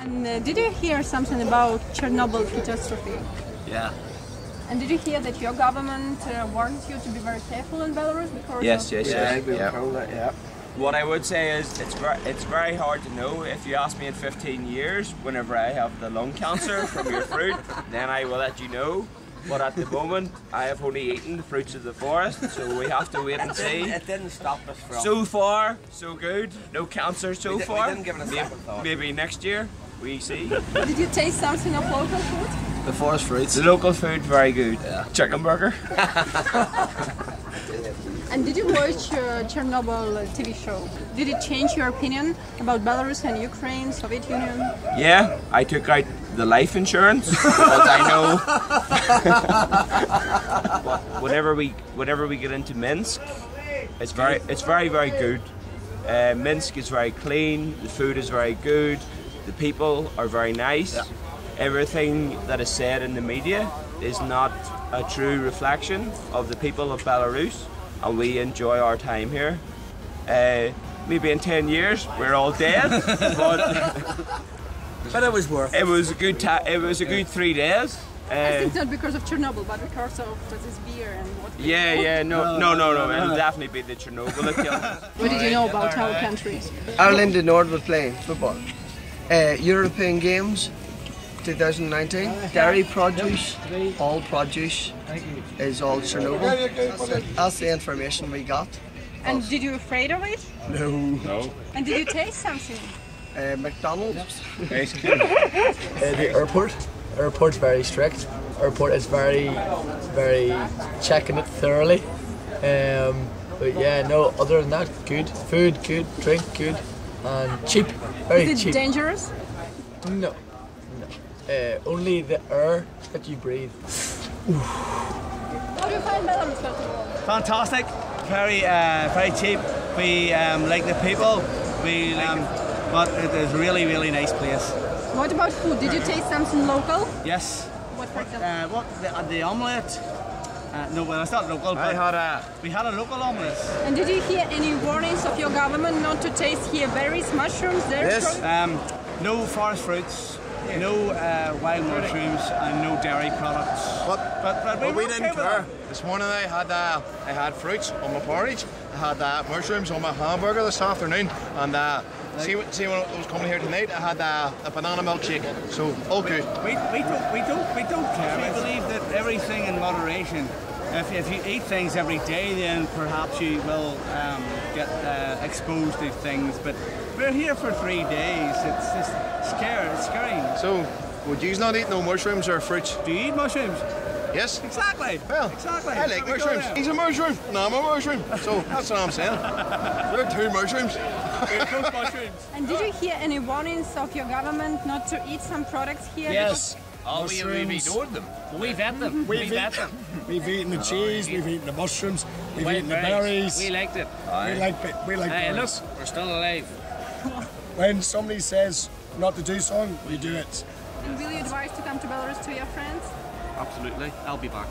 And uh, did you hear something about Chernobyl catastrophe? Yeah. And did you hear that your government uh, warned you to be very careful in Belarus because Yes, of yes, Yeah, yes. yeah. told that, yeah. What I would say is it's very, it's very hard to know. If you ask me in 15 years, whenever I have the lung cancer from your fruit, then I will let you know. But at the moment, I have only eaten the fruits of the forest, so we have to wait and see. It didn't stop us from. So far, so good. No cancer so We di- we far. didn't give it a May- second thought. Maybe next year we see. Did you taste something of local food? The forest fruits. The local food very good. Chicken burger. And did you watch uh, Chernobyl TV show? Did it change your opinion about Belarus and Ukraine, Soviet Union? Yeah, I took out the life insurance because I know whenever we whenever we get into Minsk, it's very it's very very good. Uh, Minsk is very clean. The food is very good. The people are very nice. Everything that is said in the media is not a true reflection of the people of Belarus, and we enjoy our time here. Uh, maybe in ten years we're all dead, but. But it was worth it. It was a good time. It was a good three days. I Uh, think not because of Chernobyl, but because of this beer and what. yeah, yeah, no, no, no, no. It'll definitely be the Chernobyl that killed us. What did you know about our countries? Ireland and Nord were playing football. Uh, European Games 2019. Dairy produce, all produce is all Chernobyl. That's the information we got. And did you afraid of it? No. No. And did you taste something? Uh, McDonald's. Uh, the airport. Airport's very strict. Airport is very, very checking it thoroughly. Um, but yeah, no. Other than that, good food, good drink, good, and cheap. Very Is it cheap. dangerous? No, no. Uh, only the air that you breathe. How do you find Belarus, first? Fantastic, very uh, very cheap. We um, like the people. We um, but it is really really nice place. What about food? Did you taste something local? Yes. What, for example? Uh, what the, uh, the omelette? Uh, no, well it's not local. But had a. we had a local omelette. And did you hear any warnings of your government not to taste here berries, mushrooms, dairy Yes. Um, no forest fruits. No uh, wild mushrooms and no dairy products. But, But, but we, but we were didn't care. that. This morning I had uh, I had fruits on my porridge. I had uh, mushrooms on my hamburger this afternoon, and uh, see what- see when I was coming here tonight. I had uh, a banana milkshake. So all good. We, we don't we don't we don't care. We believe that everything in moderation. If, if you eat things every day, then perhaps you will um, get uh, exposed to things. But we're here for three days. It's just scary. So would you not eat no mushrooms or fruits? Do you eat mushrooms? Yes. Exactly. Well, exactly. I like We mushrooms. He's a mushroom, and I'm a mushroom. So that's what I'm saying. We're two mushrooms. Mushrooms. And did you hear any warnings of your government not to eat some products here? Yes. Oh, we, we ignored them. We vet them. We vet them. We've eaten the cheese, we've eaten the mushrooms, we've White eaten the berries. berries. We liked it. We like it. We like Hey, look, berries. we're still alive. When somebody says not to do something, we do it. And will you advise to come to Belarus to your friends? Absolutely. I'll be back.